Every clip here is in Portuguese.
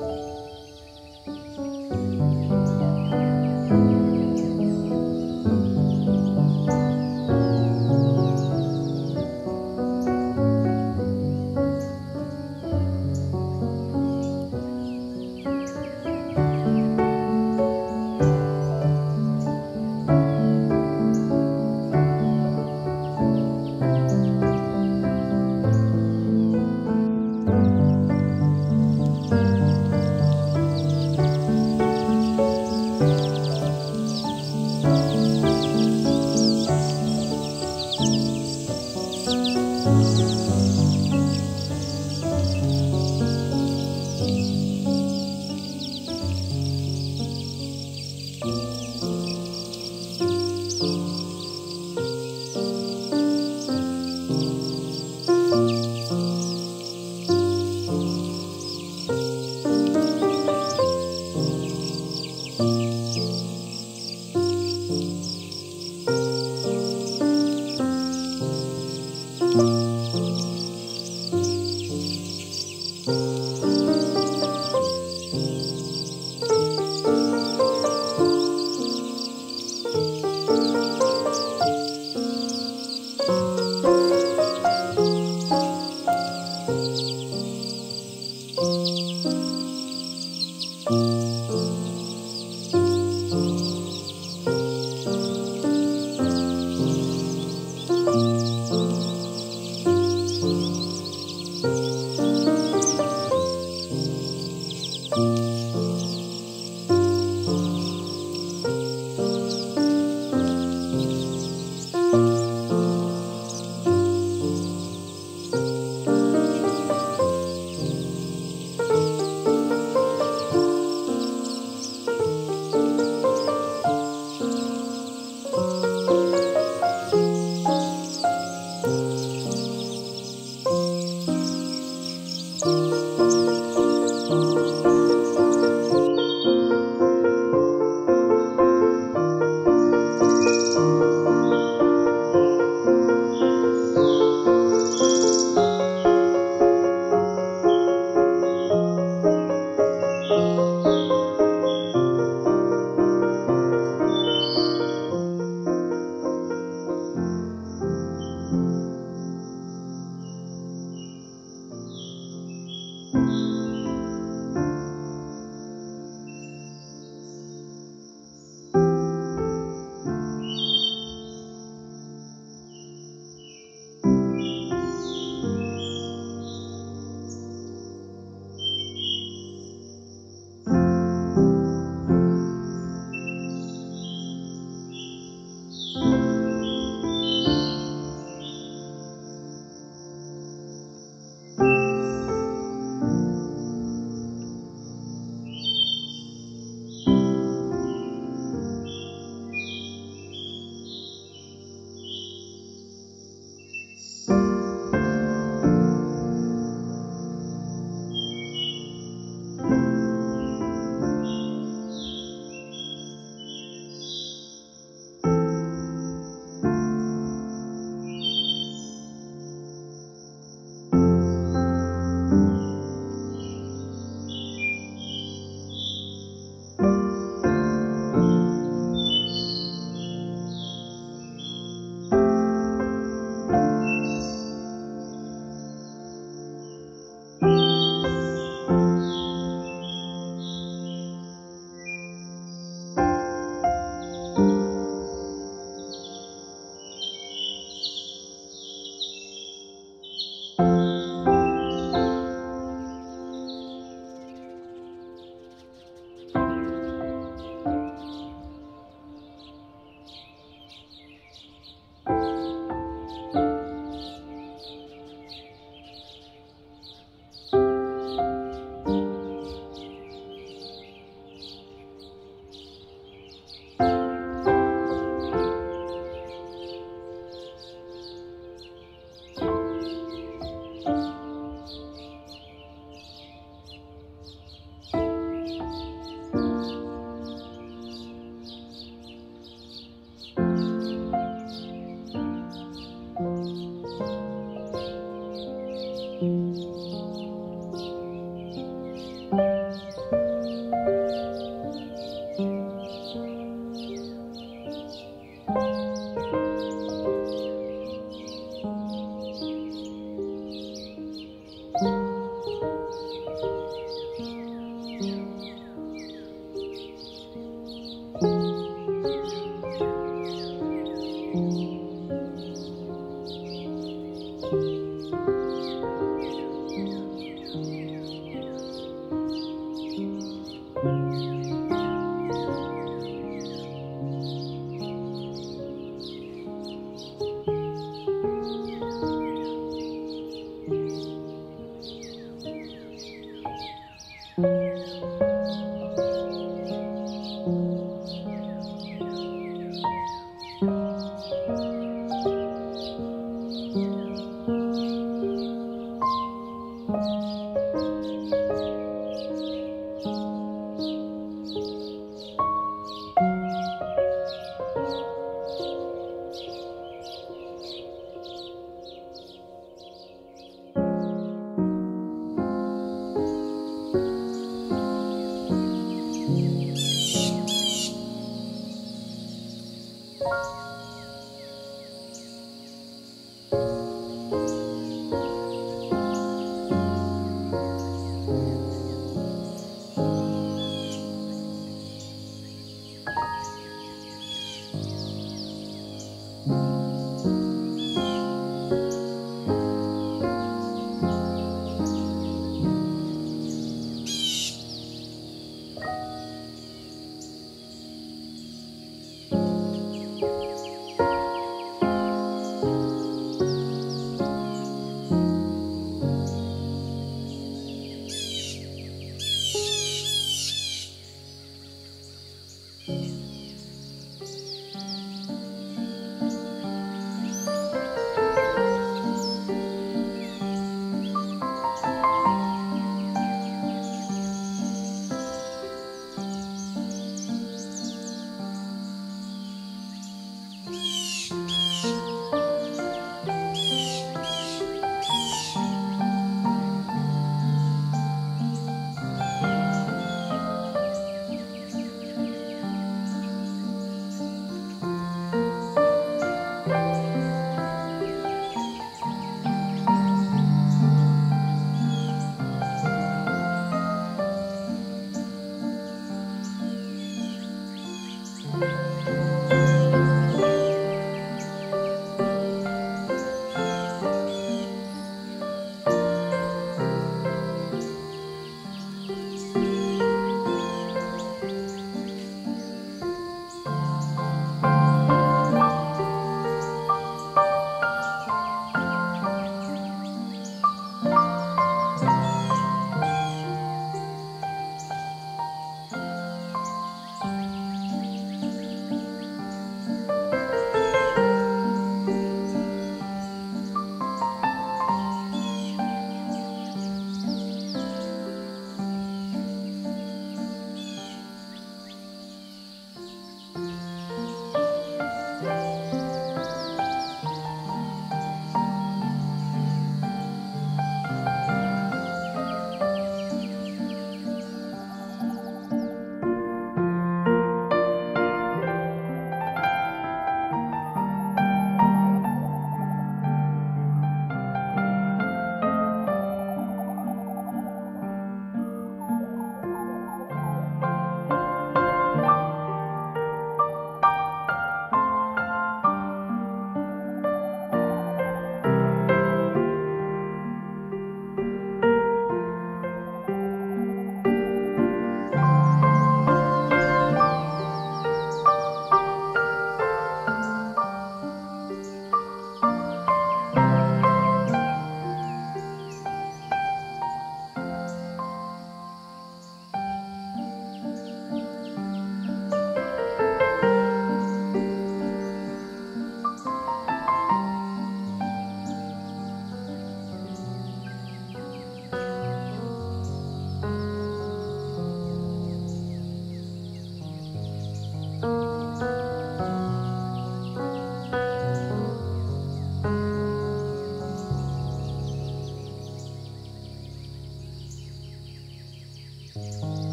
Música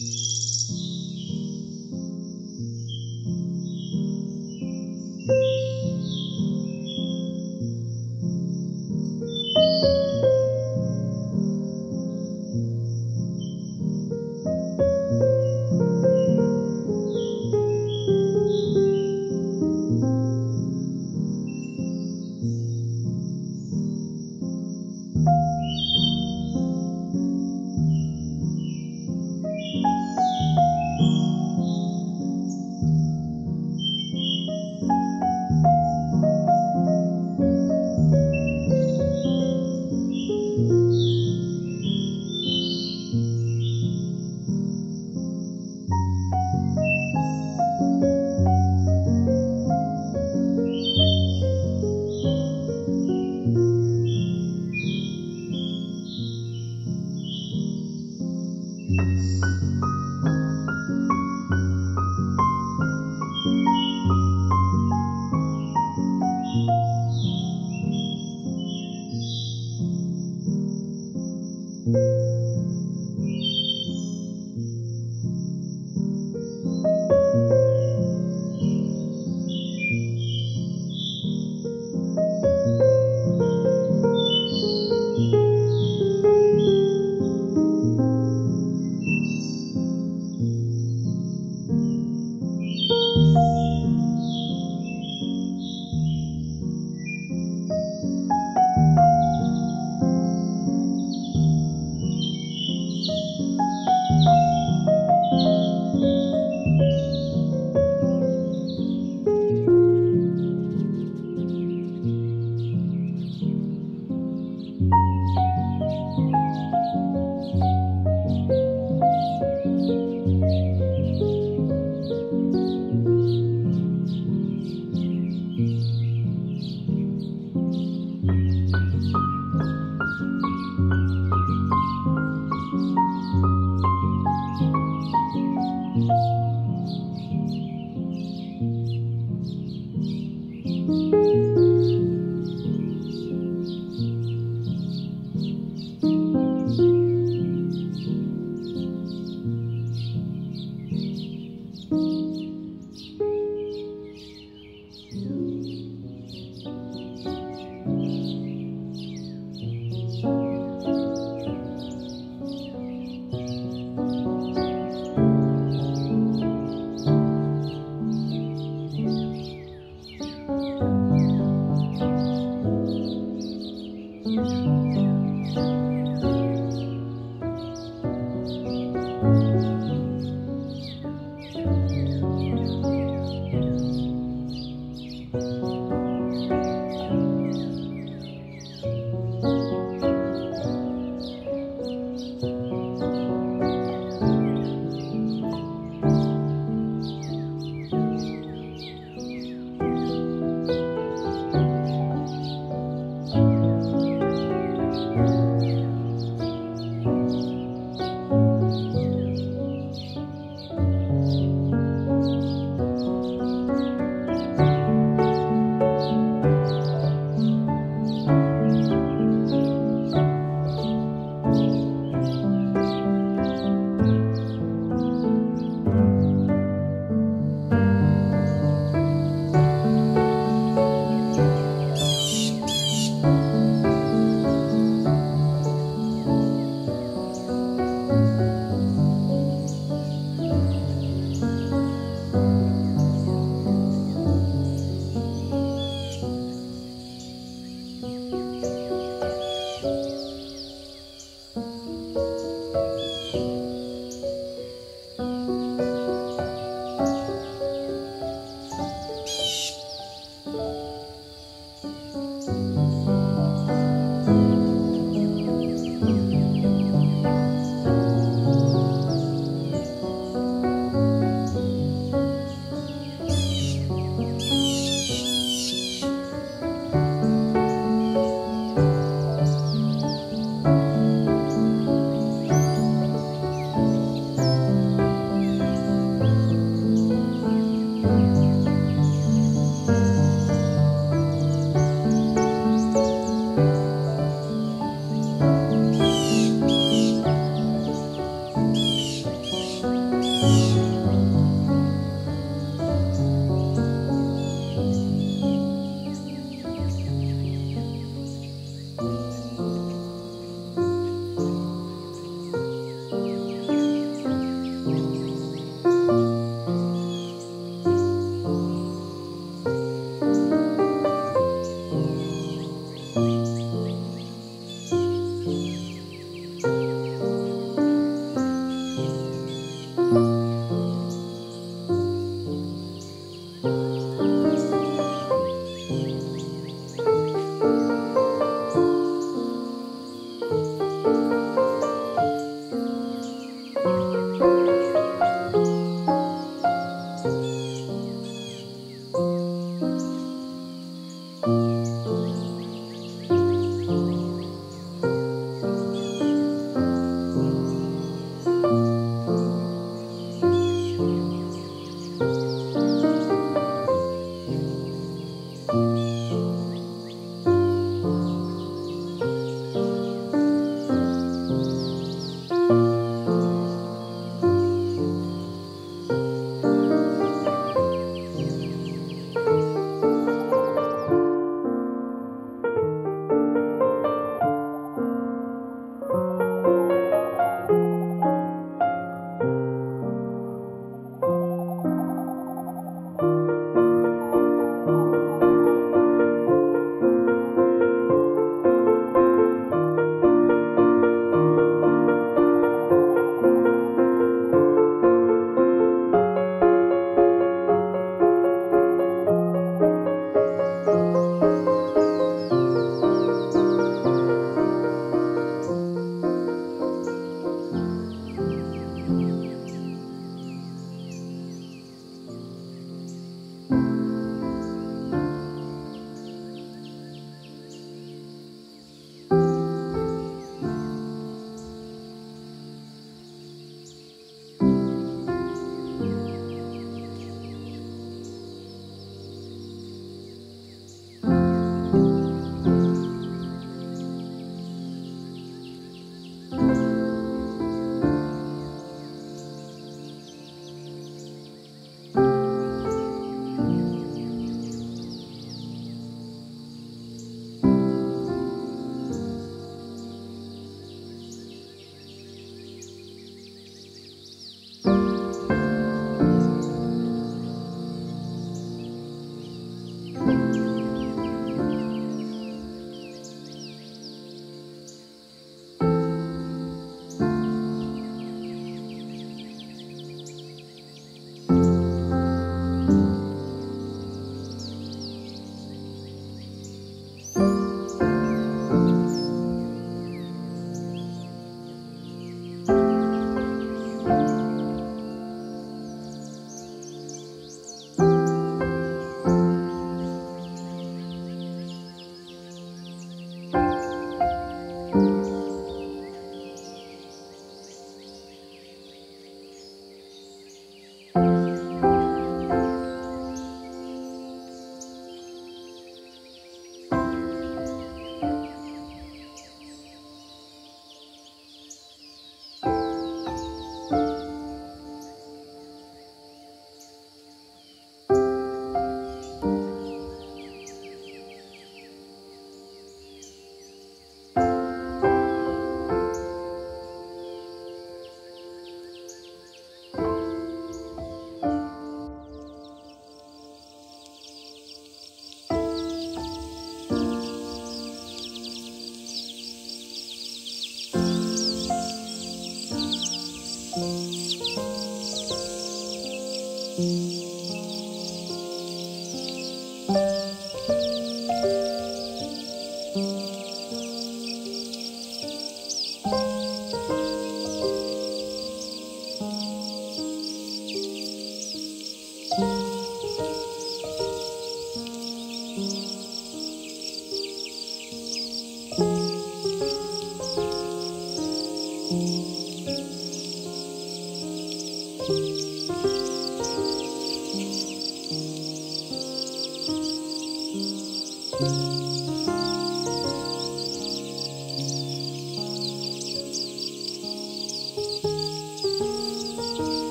Mm-hmm.